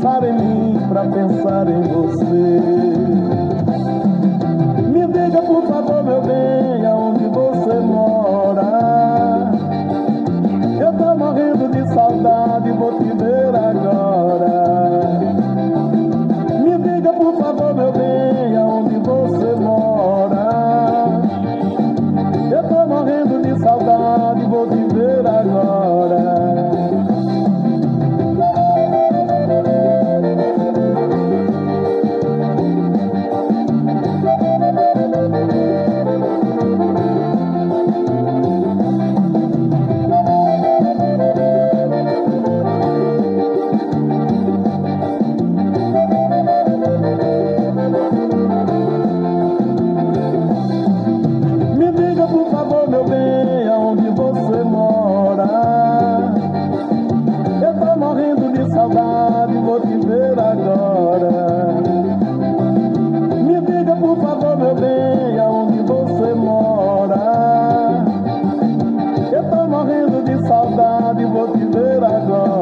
Pensar em mim, pra pensar em você. morrendo de saudade, vou te ver agora.